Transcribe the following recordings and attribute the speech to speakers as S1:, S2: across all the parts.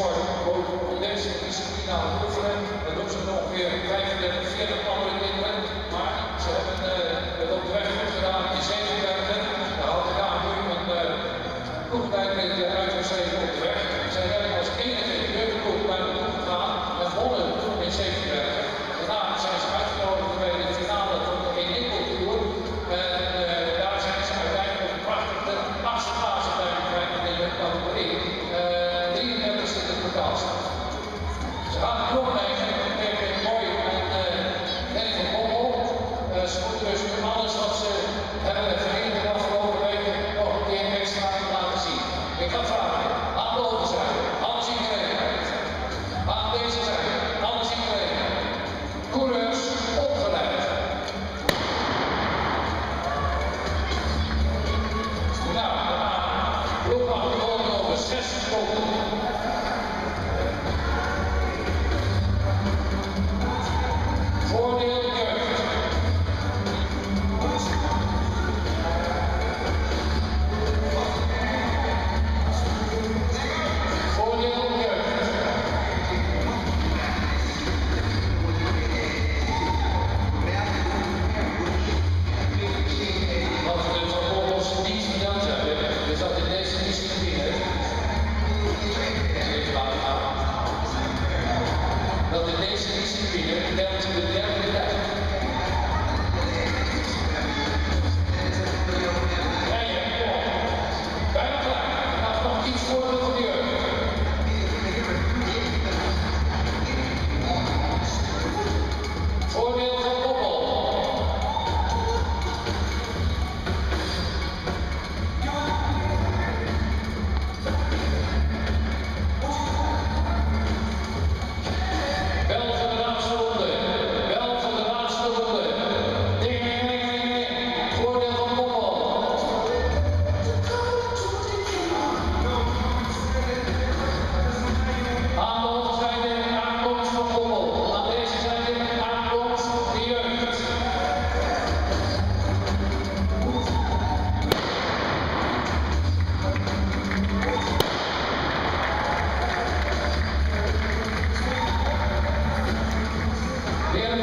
S1: mooi. Ook in deze discipline aan het ze nog weer 35, 40 andere in We gaan door met de mooie van de Nederlandse. Ze moeten dus alles wat ze hebben verenigd de afgelopen weken op de NPC-stad te laten zien.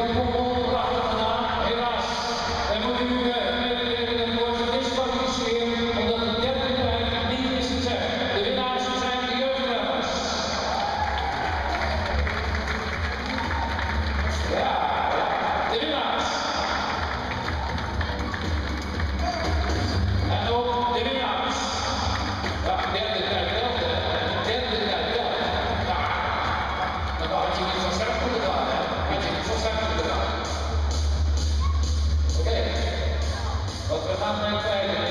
S1: Michael 6番目くらいです。